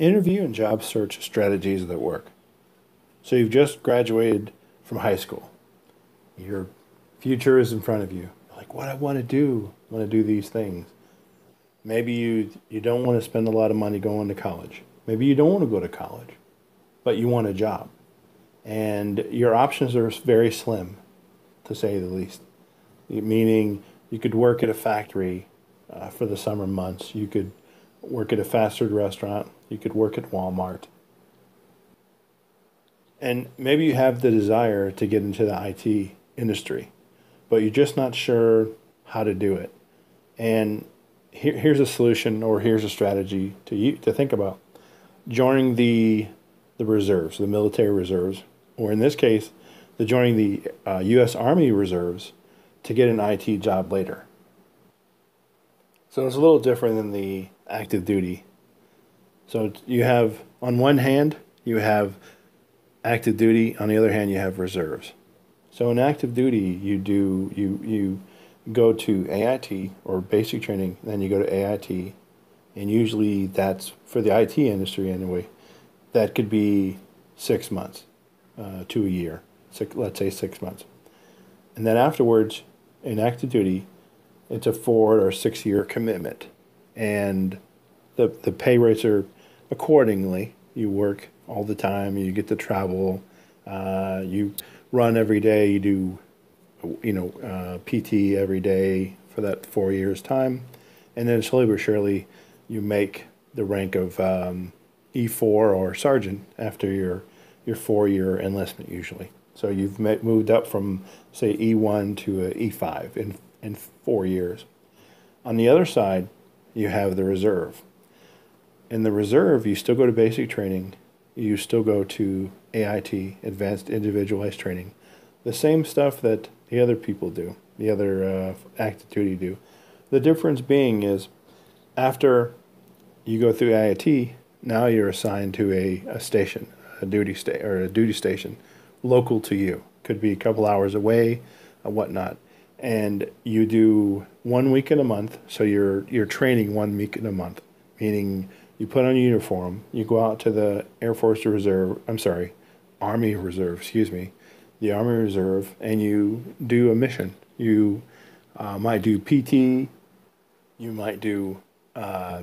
interview and job search strategies that work. So you've just graduated from high school. Your future is in front of you. Like, what I want to do, I want to do these things. Maybe you you don't want to spend a lot of money going to college. Maybe you don't want to go to college, but you want a job. And your options are very slim, to say the least. Meaning, you could work at a factory uh, for the summer months. You could work at a fast food restaurant. You could work at Walmart. And maybe you have the desire to get into the IT industry, but you're just not sure how to do it. And here, here's a solution or here's a strategy to you to think about. Joining the the reserves, the military reserves, or in this case, the joining the uh, U.S. Army reserves to get an IT job later. So it's a little different than the active duty. So you have, on one hand, you have active duty. On the other hand, you have reserves. So in active duty, you do you you go to AIT or basic training, then you go to AIT, and usually that's for the IT industry anyway. That could be six months uh, to a year. Six, let's say six months, and then afterwards, in active duty, it's a four or six year commitment, and the the pay rates are accordingly. You work all the time. You get to travel. Uh, you run every day. You do, you know, uh, PT every day for that four years time, and then slowly but surely, you make the rank of um, E4 or sergeant after your your four year enlistment usually. So you've met, moved up from say E1 to a E5 in in four years. On the other side, you have the reserve. In the reserve, you still go to basic training, you still go to AIT, Advanced Individualized Training, the same stuff that the other people do, the other uh, active duty do. The difference being is after you go through AIT, now you're assigned to a, a station, a duty sta- or a duty station, local to you. Could be a couple hours away, or whatnot and you do one week in a month. So you're you're training one week in a month, meaning you put on a uniform, you go out to the Air Force Reserve. I'm sorry, Army Reserve. Excuse me, the Army Reserve, and you do a mission. You uh, might do PT. You might do uh,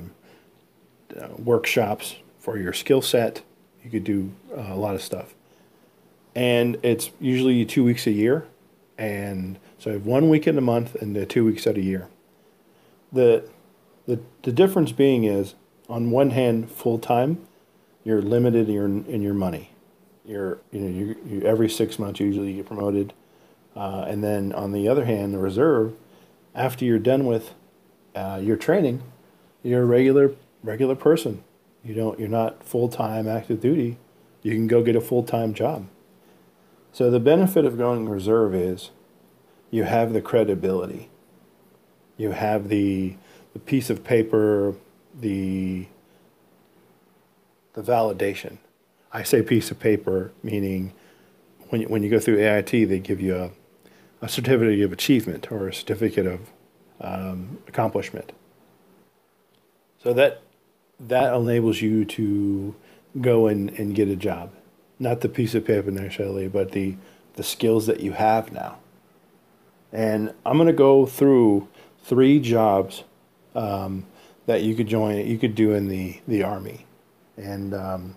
uh, workshops for your skill set. You could do uh, a lot of stuff, and it's usually two weeks a year, and so I have one weekend a month and two weeks out a year. The, the, the difference being is, on one hand, full time, you're limited in your, in your money. You're, you know, you, you every six months usually you get promoted. Uh, and then on the other hand, the reserve, after you're done with uh, your training, you're a regular regular person. You don't you're not full time active duty. You can go get a full time job. So the benefit of going reserve is you have the credibility. You have the, the piece of paper, the, the validation. I say piece of paper, meaning when you, when you go through AIT, they give you a, a certificate of achievement or a certificate of um, accomplishment. So that that enables you to go and, and get a job. Not the piece of paper necessarily, but the, the skills that you have now. And I'm going to go through three jobs um, that you could join, you could do in the, the Army and um,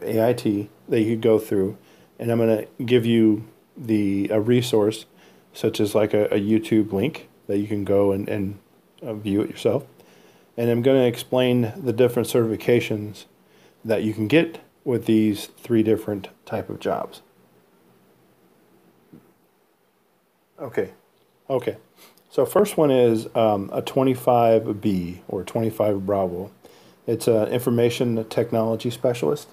AIT that you could go through. And I'm going to give you the a resource, such as like a, a YouTube link that you can go and, and uh, view it yourself. And I'm going to explain the different certifications that you can get with these three different type of jobs. Okay. Okay. So first one is um, a 25B or 25 Bravo. It's an information technology specialist.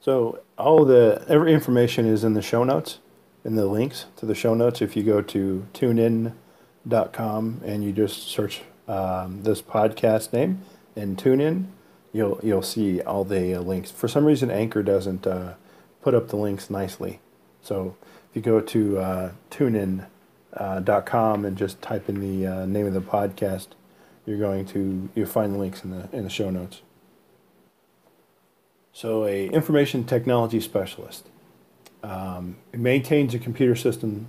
So all the every information is in the show notes, in the links to the show notes. If you go to tunein.com and you just search um, this podcast name and tune in, you'll you'll see all the uh, links. For some reason, Anchor doesn't uh, put up the links nicely, so if you go to uh, tunein.com uh, and just type in the uh, name of the podcast, you're going to you'll find the links in the in the show notes. So, a information technology specialist. Um, maintains a computer system.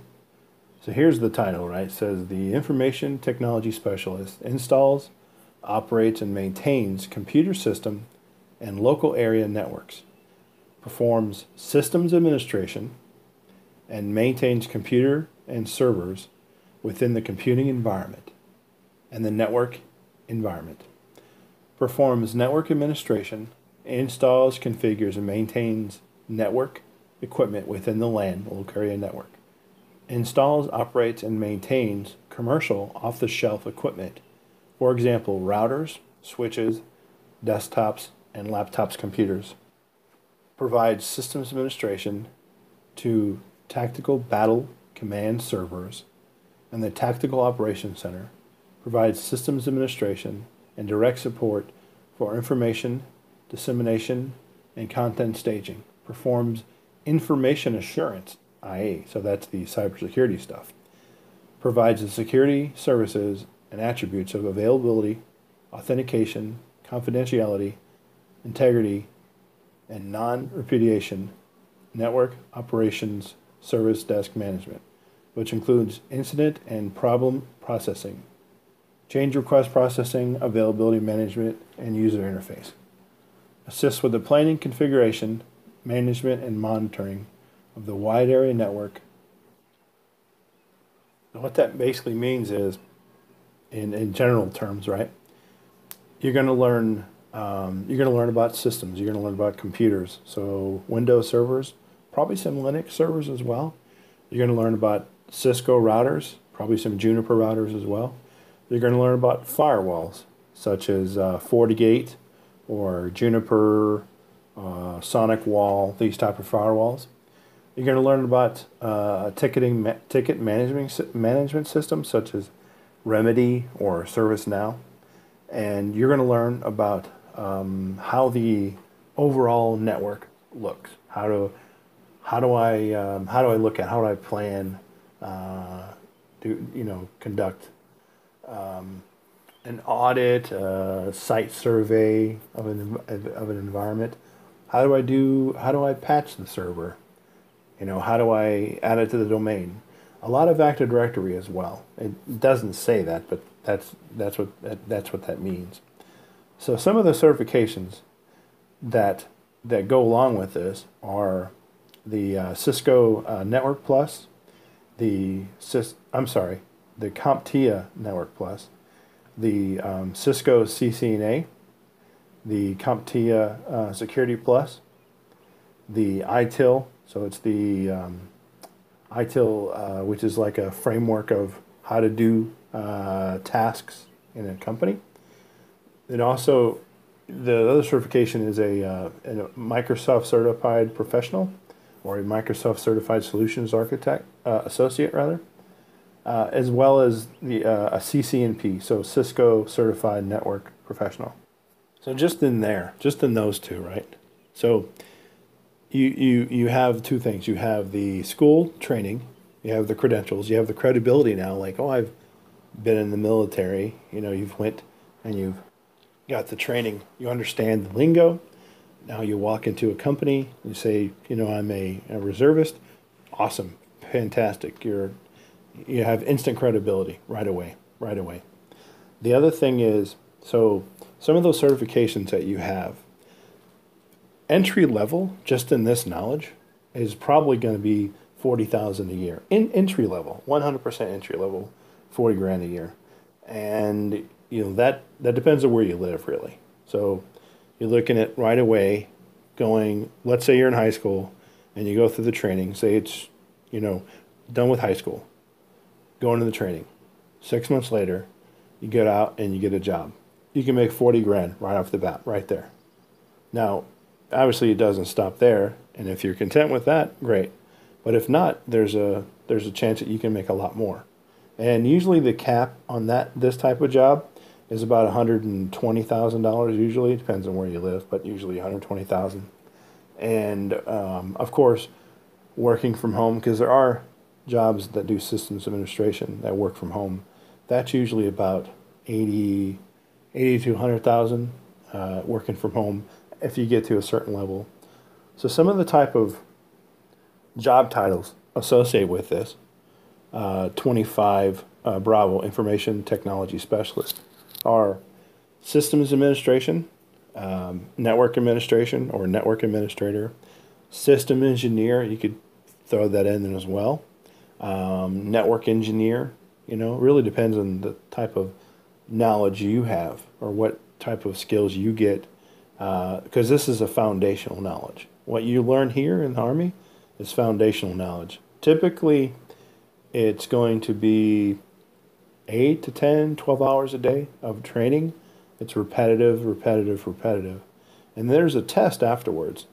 So here's the title, right? It says the information technology specialist installs, operates, and maintains computer system and local area networks, performs systems administration, and maintains computer and servers within the computing environment and the network environment, performs network administration, installs, configures, and maintains network equipment within the LAN, local area network, installs, operates, and maintains commercial off the shelf equipment, for example, routers, switches, desktops, and laptops computers, provides systems administration to tactical battle command servers, and the Tactical Operations Center provides systems administration and direct support for information dissemination and content staging, performs information assurance, IA, so that's the cybersecurity stuff, provides the security services and attributes of availability, authentication, confidentiality, integrity, and non repudiation network operations service desk management, which includes incident and problem processing, change request processing, availability management, and user interface. Assists with the planning, configuration, management, and monitoring of the wide area network. And what that basically means is, in, in general terms, right? You're going to learn um, you're going to learn about systems. You're going to learn about computers. So Windows servers, probably some Linux servers as well. You're going to learn about Cisco routers, probably some Juniper routers as well. You're going to learn about firewalls, such as uh, FortiGate or Juniper, uh, SonicWall, these type of firewalls. You're going to learn about uh, ticketing ma- ticket management management systems such as Remedy or ServiceNow, and you're going to learn about um, how the overall network looks. How do how do I um, how do I look at how do I plan uh, do you know conduct um, an audit, a site survey of an of an environment. How do I do? How do I patch the server? You know, how do I add it to the domain? A lot of Active Directory as well. It doesn't say that, but that's that's what that, that's what that means. So some of the certifications that that go along with this are the uh, Cisco uh, Network Plus, the Cis, I'm sorry, the CompTIA Network Plus, the um, Cisco CCNA, the CompTIA uh, Security Plus, the ITIL, so it's the um, ITIL, uh, which is like a framework of how to do uh, tasks in a company. It also, the other certification is a, uh, a Microsoft Certified Professional or a Microsoft Certified Solutions Architect, uh, Associate rather, uh, as well as the, uh, a CCNP, so Cisco Certified Network Professional. So just in there, just in those two, right? So you, you, you have two things. You have the school training, you have the credentials, you have the credibility now, like, oh, I've been in the military, you know, you've went and you've got the training, you understand the lingo, now you walk into a company, you say, you know, I'm a, a reservist. Awesome, fantastic. You're you have instant credibility right away, right away. The other thing is, so some of those certifications that you have, entry level, just in this knowledge, is probably going to be forty thousand a year. In entry level, one hundred percent entry level, forty grand a year, and you know that that depends on where you live, really. So you're looking at right away going, let's say you're in high school and you go through the training, say it's, you know, done with high school, going to the training. Six months later, you get out and you get a job. You can make 40 grand right off the bat, right there. Now, obviously it doesn't stop there, and if you're content with that, great. But if not, there's a there's a chance that you can make a lot more. And usually the cap on that this type of job is about $120,000 usually. It depends on where you live, but usually 120000 And um, of course, working from home, because there are jobs that do systems administration that work from home, that's usually about 80, 80 to 100,000 uh, working from home if you get to a certain level. So some of the type of job titles associated with this, uh, 25 uh, Bravo Information Technology Specialist, are systems administration, um, network administration or network administrator, system engineer, you could throw that in there as well, um, network engineer, you know, really depends on the type of knowledge you have or what type of skills you get because uh, this is a foundational knowledge. What you learn here in the Army is foundational knowledge. Typically, it's going to be 8 to 10, 12 hours a day of training. It's repetitive, repetitive, repetitive. And there's a test afterwards.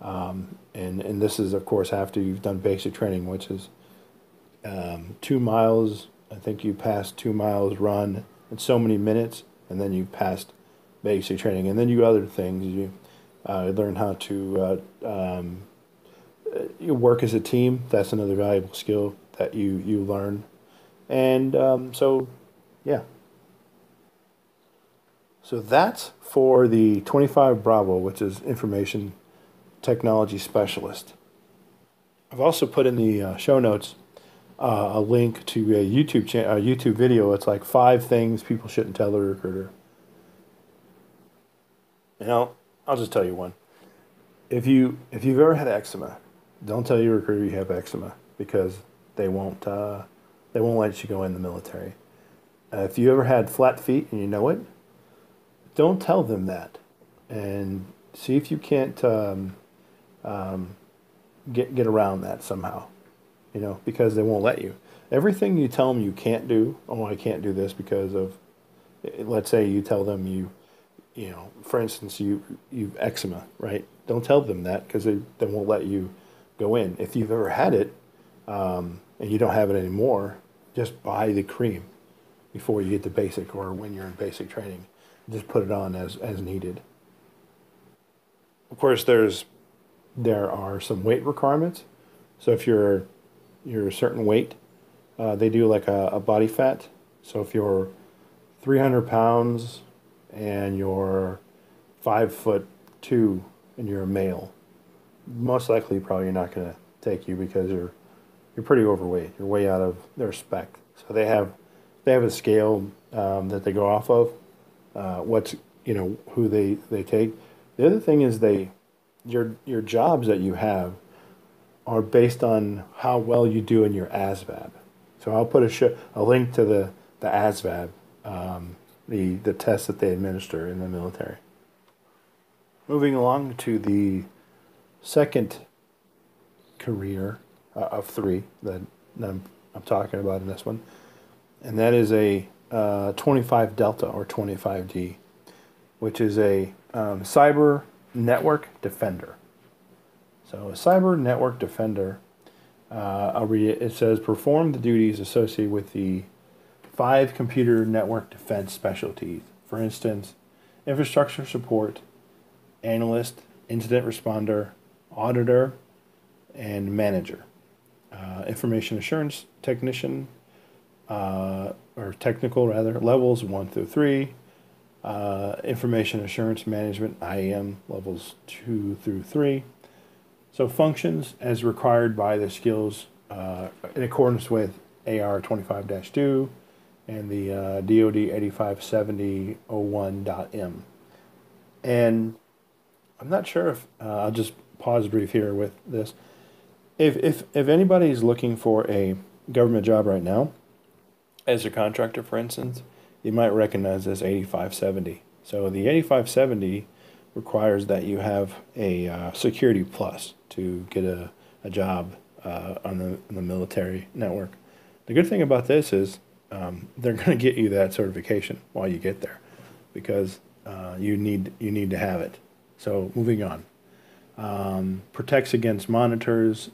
Um, and, and this is, of course, after you've done basic training, which is um, two miles. I think you passed two miles run in so many minutes, and then you passed basic training. And then you other things. You uh, learn how to uh, um, you work as a team. That's another valuable skill that you, you learn. And um, so, yeah. So that's for the 25 Bravo, which is information technology specialist. I've also put in the uh, show notes uh, a link to a YouTube cha- a YouTube video. It's like five things people shouldn't tell a recruiter. You know, I'll just tell you one. If you if you've ever had eczema, don't tell your recruiter you have eczema because they won't uh, they won't let you go in the military. Uh, if you ever had flat feet and you know it, don't tell them that, and see if you can't um, um, get get around that somehow. You know, because they won't let you. Everything you tell them you can't do. Oh, I can't do this because of. Let's say you tell them you, you know, for instance, you you've eczema, right? Don't tell them that because they, they won't let you go in. If you've ever had it um, and you don't have it anymore, just buy the cream before you get the basic or when you're in basic training. Just put it on as, as needed. Of course, there's there are some weight requirements. So if you're you're a certain weight, uh, they do like a, a body fat. So if you're 300 pounds and you're five foot two and you're a male, most likely probably not going to take you because you're you're pretty overweight. You're way out of their spec. So they have they have a scale um, that they go off of. Uh, what's you know who they they take. The other thing is they your your jobs that you have are based on how well you do in your ASVAB. So I'll put a sh- a link to the the ASVAB, um, the the test that they administer in the military. Moving along to the second career uh, of three that I'm, I'm, talking about in this one, and that is a uh, 25 Delta or 25D, which is a um, cyber network defender. So a cyber network defender, uh, I'll read it. It says perform the duties associated with the five computer network defense specialties. For instance, infrastructure support, analyst, incident responder, auditor, and manager. Uh, information assurance technician, uh, or technical rather, levels one through three. Uh, information assurance management, IAM, levels two through three. So functions as required by the skills uh, in accordance with AR 25 2 and the uh, DoD 857001.m. And I'm not sure if uh, I'll just pause brief here with this. If if if anybody's looking for a government job right now, as a contractor, for instance, you might recognize this 8570. So the 8570 requires that you have a uh, security plus to get a, a job uh, on the, on the military network. The good thing about this is um, they're going to get you that certification while you get there because uh, you need you need to have it. So moving on. Um, protects against monitors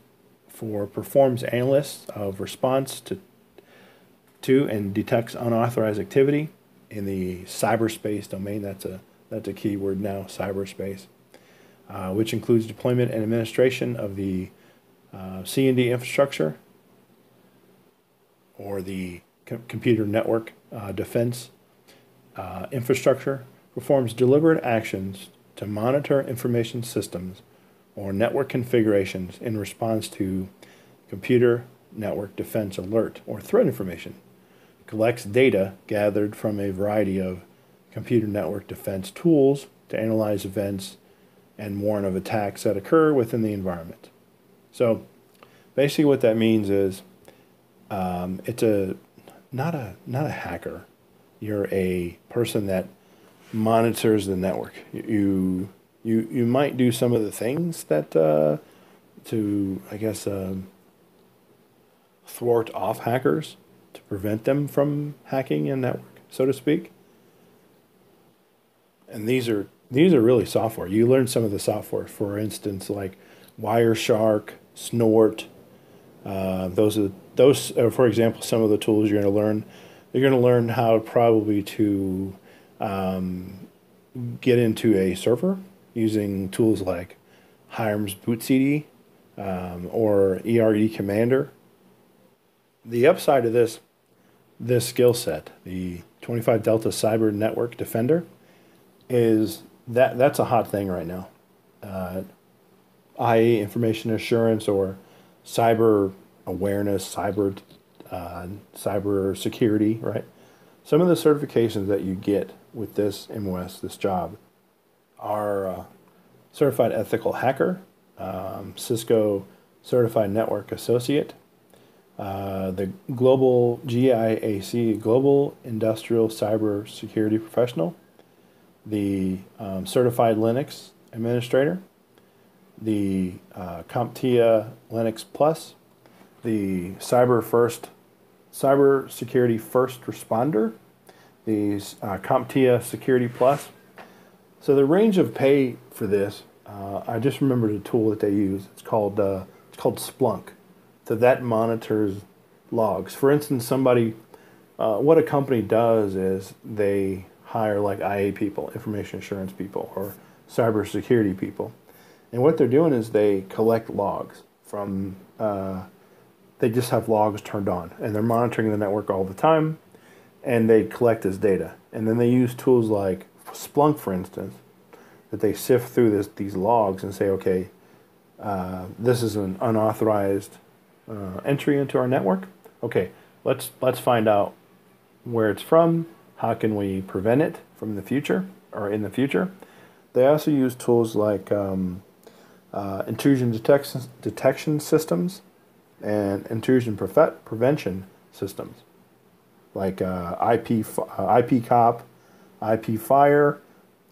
for performs analysts of response to to and detects unauthorized activity in the cyberspace domain. That's a that's a key word now, cyberspace, uh, which includes deployment and administration of the uh, CND infrastructure or the com- computer network uh, defense uh, infrastructure performs deliberate actions to monitor information systems or network configurations in response to computer network defense alert or threat information, collects data gathered from a variety of computer network defense tools to analyze events and warn of attacks that occur within the environment. So basically what that means is um, it's a not a not a hacker. You're a person that monitors the network. You you you might do some of the things that uh, to I guess um, thwart off hackers to prevent them from hacking a network, so to speak. And these are these are really software. You learn some of the software, for instance, like Wireshark, Snort. Uh, those are those. Are, for example, some of the tools you're going to learn. You're going to learn how probably to um, get into a server using tools like Hiren's bootcd um, or ERD Commander. The upside of this this skill set, the 25 Delta Cyber Network Defender, is that that's a hot thing right now. Uh, IA information assurance or cyber awareness, cyber uh, cyber security, right? Some of the certifications that you get with this MOS, this job, are uh, certified ethical hacker, um, Cisco certified network associate, uh, the global GIAC, Global Industrial Cyber Security Professional, the um, certified Linux administrator, the uh, CompTIA Linux Plus, the Cyber First, Cyber Security First Responder, the uh, CompTIA Security Plus. So the range of pay for this, uh, I just remembered a tool that they use. It's called uh, it's called Splunk. So that monitors logs. For instance, somebody, uh, what a company does is they hire like IA people, information assurance people, or cybersecurity people. And what they're doing is they collect logs from, uh, they just have logs turned on and they're monitoring the network all the time and they collect this data. And then they use tools like Splunk, for instance, that they sift through this, these logs and say, okay, uh, this is an unauthorized uh, entry into our network. Okay, let's let's find out where it's from. How can we prevent it from the future or in the future? They also use tools like um, uh, intrusion detection, detection systems and intrusion pre- prevention systems like uh, IP, uh, IPCop, IPFire,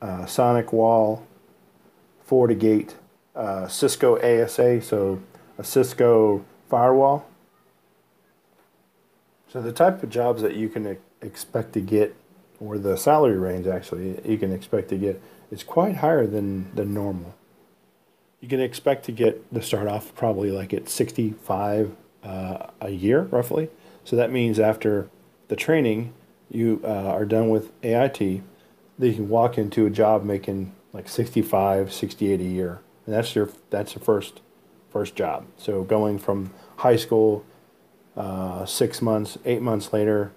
uh, SonicWall, FortiGate, uh, Cisco ASA, so a Cisco firewall. So the type of jobs that you can expect to get, or the salary range actually you can expect to get, is quite higher than, than normal you can expect to get to start off probably like at 65 uh, a year roughly. So that means after the training, you uh, are done with AIT, then you can walk into a job making like 65, 68 a year, and that's your that's your first first job. So going from high school, uh, six months, eight months later,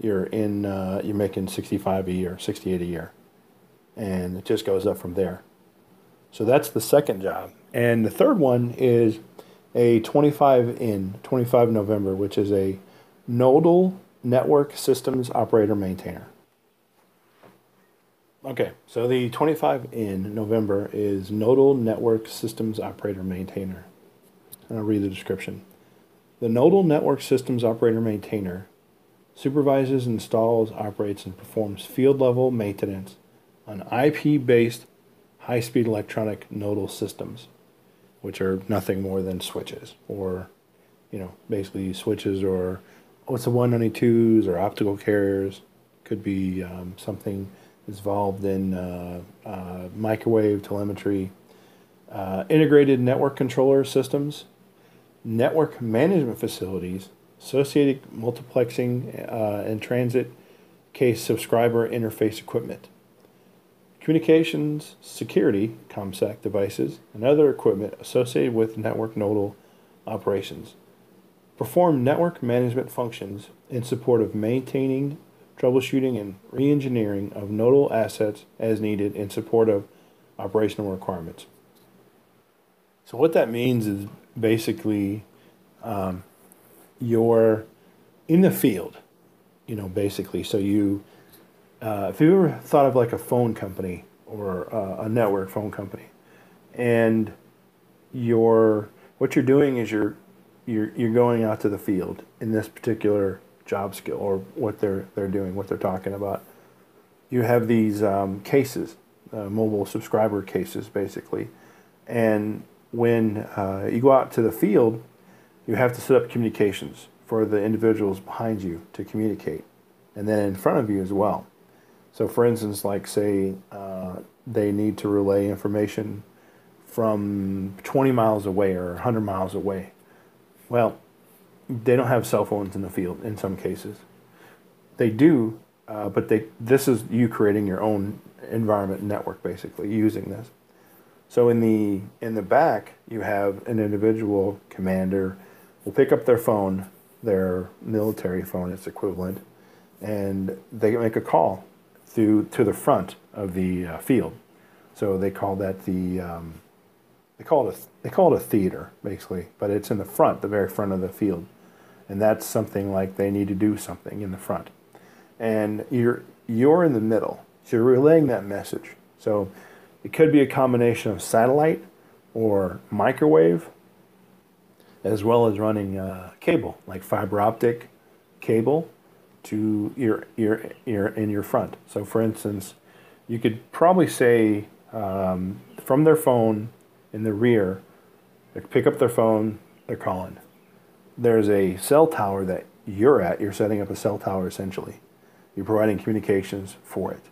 you're in uh, you're making 65 a year, 68 a year, and it just goes up from there. So that's the second job. And the third one is a 25 in, 25 November, which is a nodal network systems operator maintainer. Okay, so the 25 in November is nodal network systems operator maintainer. And I'll read the description. The nodal network systems operator maintainer supervises, installs, operates, and performs field level maintenance on IP based high speed electronic nodal systems, which are nothing more than switches or, you know, basically switches or what's the 192s or optical carriers. Could be um, something involved in uh, uh, microwave telemetry, uh, integrated network controller systems, network management facilities, associated multiplexing uh, and transit case subscriber interface equipment communications, security, ComSec devices, and other equipment associated with network nodal operations. Perform network management functions in support of maintaining, troubleshooting, and re-engineering of nodal assets as needed in support of operational requirements. So what that means is basically um, you're in the field, you know, basically. So you, uh, if you ever thought of like a phone company or uh, a network phone company, and you're what you're doing is you're you're you're going out to the field in this particular job skill or what they're they're doing, what they're talking about. You have these um, cases, uh, mobile subscriber cases, basically, and when uh, you go out to the field, you have to set up communications for the individuals behind you to communicate, and then in front of you as well. So, for instance, like say uh, they need to relay information from 20 miles away or 100 miles away. Well, they don't have cell phones in the field in some cases. They do, uh, but they this is you creating your own environment network basically using this. So in the in the back, you have an individual commander will pick up their phone, their military phone, its equivalent, and they make a call through to the front of the uh, field. So they call that the um, they call it a, they call it a theater basically, but it's in the front, the very front of the field, and that's something like they need to do something in the front, and you're you're in the middle, so you're relaying that message. So it could be a combination of satellite or microwave, as well as running uh, cable, like fiber optic cable to your, your, your, in your front. So, for instance, you could probably say um, from their phone in the rear, they pick up their phone, they're calling. There's a cell tower that you're at, you're setting up a cell tower essentially. You're providing communications for it.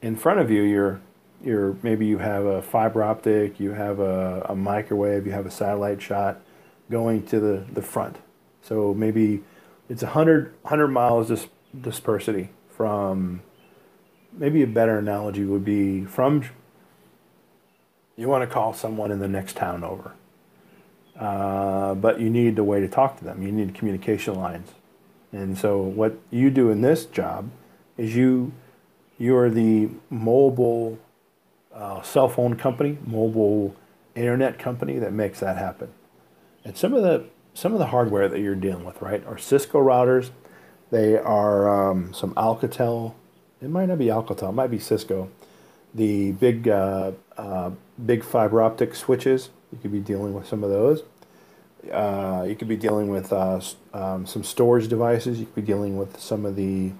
In front of you, you're you're maybe you have a fiber optic, you have a, a microwave, you have a satellite shot going to the, the front. So maybe it's 100, 100 miles dis- dispersity from, maybe a better analogy would be from, you want to call someone in the next town over. Uh, but you need a way to talk to them. You need communication lines. And so what you do in this job is you you are the mobile uh, cell phone company, mobile internet company that makes that happen. And some of the some of the hardware that you're dealing with, right, are Cisco routers. They are um, some Alcatel. It might not be Alcatel. It might be Cisco. The big uh, uh, big fiber optic switches. You could be dealing with some of those. Uh, you could be dealing with uh, um, some storage devices. You could be dealing with some of the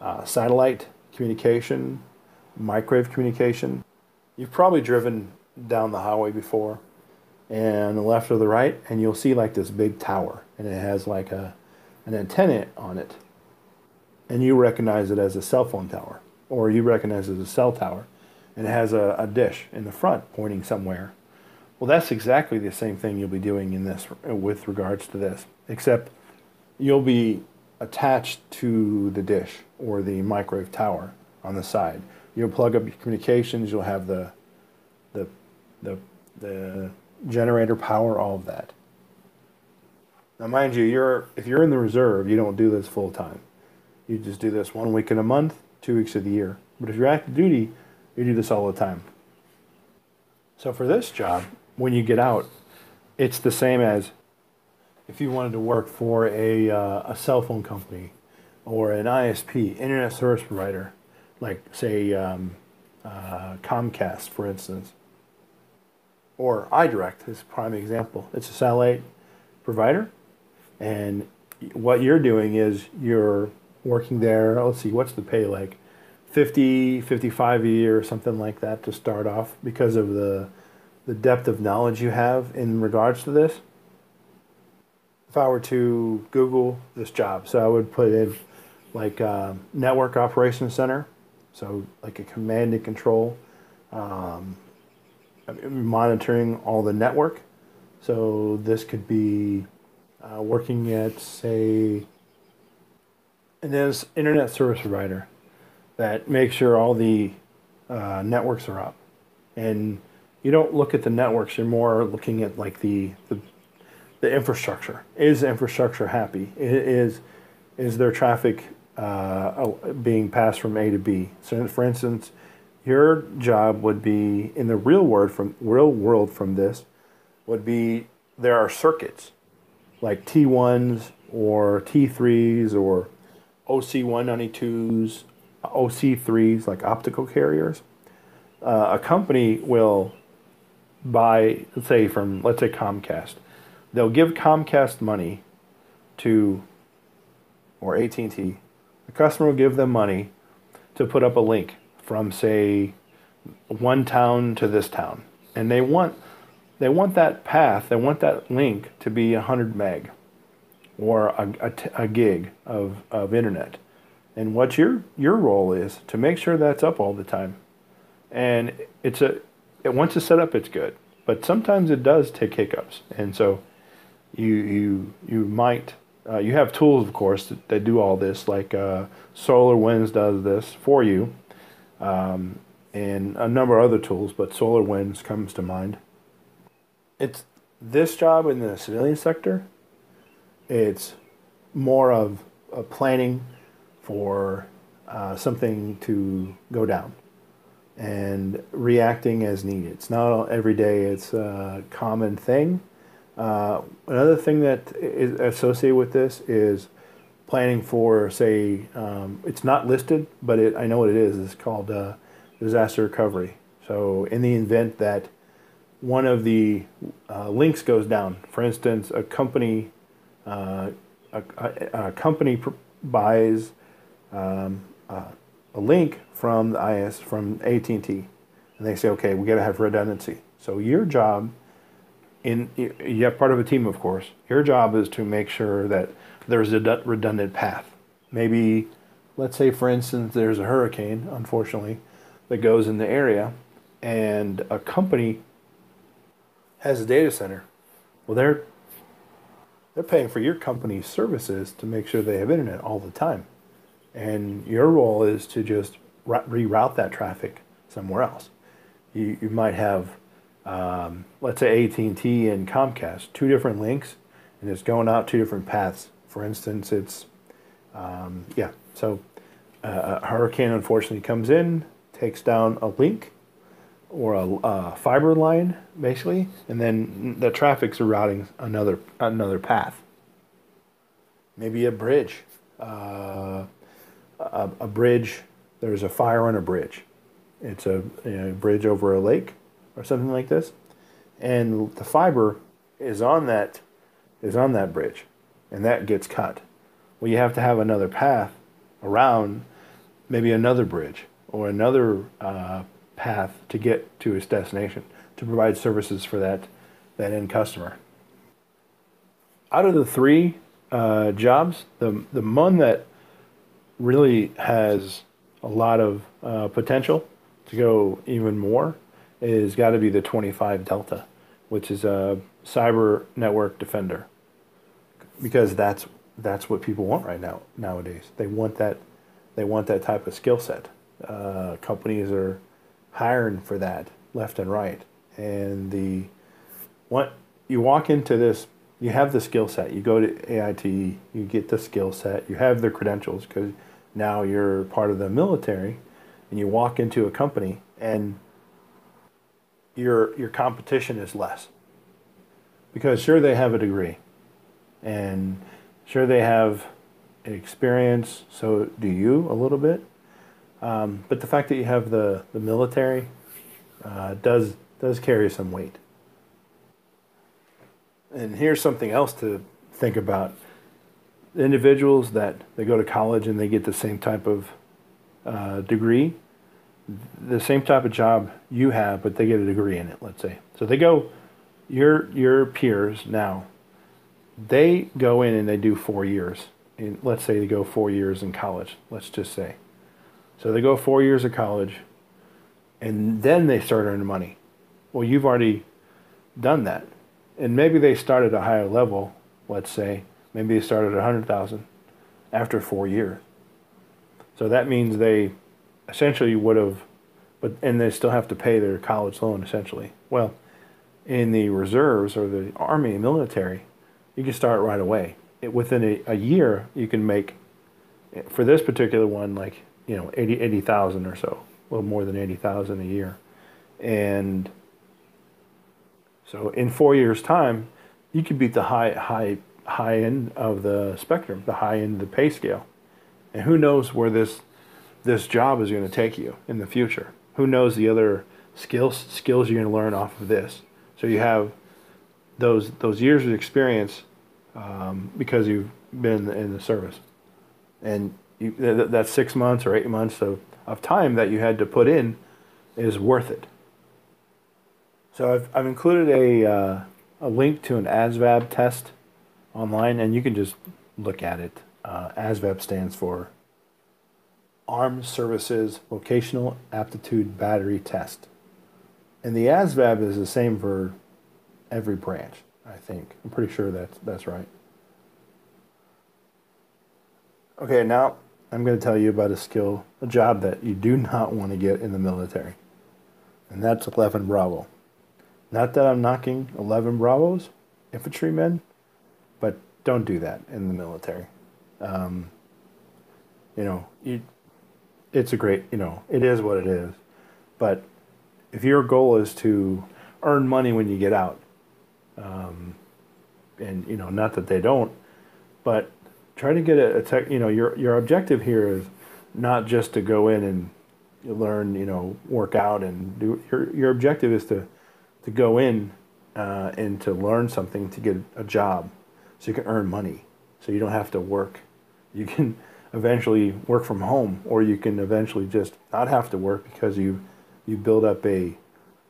uh, satellite communication, microwave communication. You've probably driven down the highway before and the left or the right, and you'll see like this big tower, and it has like a an antenna on it, and you recognize it as a cell phone tower, or you recognize it as a cell tower, and it has a, a dish in the front pointing somewhere. Well, that's exactly the same thing you'll be doing in this with regards to this, except you'll be attached to the dish or the microwave tower on the side you'll plug up your communications, you'll have the, the, the, the generator power, all of that. Now, mind you, you're, if you're in the reserve, you don't do this full time. You just do this one week in a month, two weeks of the year. But if you're active duty, you do this all the time. So for this job, when you get out, it's the same as if you wanted to work for a, uh, a cell phone company or an ISP, internet service provider like say um, uh, Comcast, for instance, or iDirect is a prime example. It's a satellite provider, and what you're doing is you're working there. Let's see, what's the pay like? 50, 55 a year, or something like that to start off because of the the depth of knowledge you have in regards to this. If I were to Google this job, so I would put in like uh, network operations center so, like a command and control, um, monitoring all the network. So, this could be uh, working at, say, an internet service provider that makes sure all the uh, networks are up. And you don't look at the networks, you're more looking at like the, the, the infrastructure. Is infrastructure happy? Is, is there traffic uh, being passed from A to B. So, for instance, your job would be in the real world from real world from this would be there are circuits like T1s or T3s or OC192s, OC3s like optical carriers. Uh, a company will buy, let's say from let's say Comcast, they'll give Comcast money to or AT&T. The customer will give them money to put up a link from say one town to this town, and they want they want that path, they want that link to be 100 meg or a, a, a gig of, of internet. And what your your role is to make sure that's up all the time. And it's a it, once it's set up, it's good. But sometimes it does take hiccups, and so you you you might uh, you have tools, of course, that, that do all this. Like uh, SolarWinds does this for you, um, and a number of other tools. But SolarWinds comes to mind. It's this job in the civilian sector. It's more of a planning for uh, something to go down and reacting as needed. It's not every day. It's a common thing uh, another thing that is associated with this is planning for, say, um, it's not listed, but it, I know what it is. It's called uh, disaster recovery. So, in the event that one of the uh, links goes down, for instance, a company uh, a, a, company buys um, a link from the IS from AT and T, and they say, okay, we got to have redundancy. So your job in you have part of a team, of course. Your job is to make sure that there's a redundant path. Maybe, let's say, for instance, there's a hurricane, unfortunately, that goes in the area, and a company has a data center. Well, they're they're paying for your company's services to make sure they have internet all the time, and your role is to just reroute that traffic somewhere else. You you might have um, let's say AT&T and Comcast, two different links, and it's going out two different paths. For instance, it's um, yeah. So uh, a hurricane unfortunately comes in, takes down a link or a, a fiber line, basically, and then the traffic's routing another another path. Maybe a bridge, uh, a, a bridge. There's a fire on a bridge. It's a you know, bridge over a lake or something like this, and the fiber is on that is on that bridge, and that gets cut. Well, you have to have another path around, maybe another bridge or another uh, path to get to its destination to provide services for that that end customer. Out of the three uh, jobs, the the one that really has a lot of uh, potential to go even more is got to be the 25 Delta, which is a cyber network defender, because that's that's what people want right now nowadays. They want that they want that type of skill set. Uh, companies are hiring for that left and right, and the what you walk into this, you have the skill set. You go to AIT, you get the skill set. You have the credentials because now you're part of the military, and you walk into a company and your your competition is less. Because sure they have a degree, and sure they have experience. So do you a little bit, um, but the fact that you have the the military uh, does does carry some weight. And here's something else to think about: individuals that they go to college and they get the same type of uh, degree the same type of job you have, but they get a degree in it, let's say. So they go, your your peers now, they go in and they do four years. In, let's say they go four years in college, let's just say. So they go four years of college, and then they start earning money. Well, you've already done that. And maybe they start at a higher level, let's say. Maybe they started at 100000 after four years. So that means they essentially would have, but and they still have to pay their college loan essentially. Well, in the reserves or the army and military, you can start right away. It, within a, a year, you can make, for this particular one, like you know, 80 80,000 or so a little more than eighty thousand a year, and so in four years' time, you could beat the high high high end of the spectrum, the high end of the pay scale, and who knows where this this job is going to take you in the future? Who knows the other skills skills you're going to learn off of this? So you have those those years of experience um, because you've been in the service, and you, that, six months or eight months of, of time that you had to put in is worth it. So I've, I've included a, uh, a link to an ASVAB test online, and you can just look at it. Uh, ASVAB stands for Armed Services Vocational Aptitude Battery Test. And the ASVAB is the same for every branch, I think. I'm pretty sure that's, that's right. Okay, now I'm going to tell you about a skill, a job that you do not want to get in the military. And that's 11 Bravo. Not that I'm knocking 11 Bravos, infantrymen, don't do that in the military. Um, you know, you, it's a great, you know, it is what it is. But if your goal is to earn money when you get out, um, and you know, not that they don't, but try to get a, a tech. You know, your your objective here is not just to go in and learn. You know, work out and do. Your your objective is to to go in uh, and to learn something to get a job, so you can earn money. So you don't have to work. You can eventually work from home, or you can eventually just not have to work because you you build up a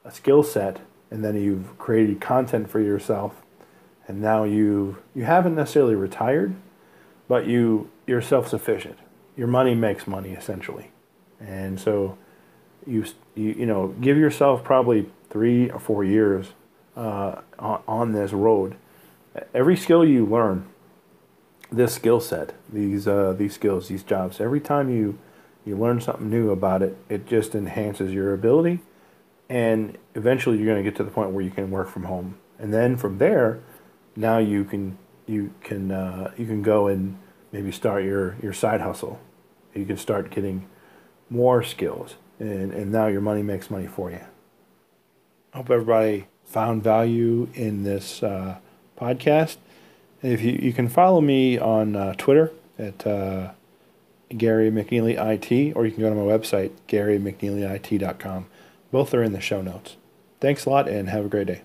a skill set, and then you've created content for yourself, and now you you haven't necessarily retired, but you you're self sufficient. Your money makes money essentially, and so you you you know give yourself probably three or four years uh, on, on this road. Every skill you learn, this skill set, these uh, these skills, these jobs, every time you you learn something new about it, it just enhances your ability, and eventually you're going to get to the point where you can work from home, and then from there, now you can you can uh, you can go and maybe start your your side hustle. You can start getting more skills, and and now your money makes money for you. Hope everybody found value in this uh, podcast. If you you can follow me on uh, Twitter at uh, Gary McNeely IT, or you can go to my website GaryMcNeelyIT.com. Both are in the show notes. Thanks a lot, and have a great day.